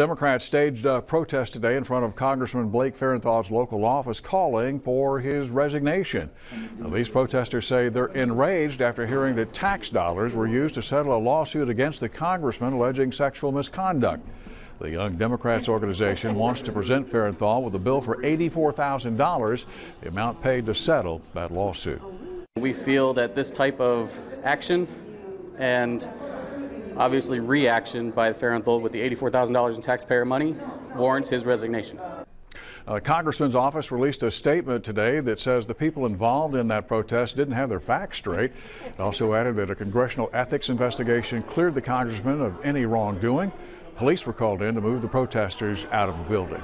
Democrats staged a protest today in front of Congressman Blake Farenthold's local office calling for his resignation. Now, these protesters say they're enraged after hearing that tax dollars were used to settle a lawsuit against the congressman alleging sexual misconduct. The Young Democrats organization wants to present Farenthal with a bill for $84,000, the amount paid to settle that lawsuit. We feel that this type of action and obviously reaction by Farenthold with the $84,000 in taxpayer money warrants his resignation. Uh, Congressman's office released a statement today that says the people involved in that protest didn't have their facts straight. It also added that a congressional ethics investigation cleared the congressman of any wrongdoing. Police were called in to move the protesters out of the building.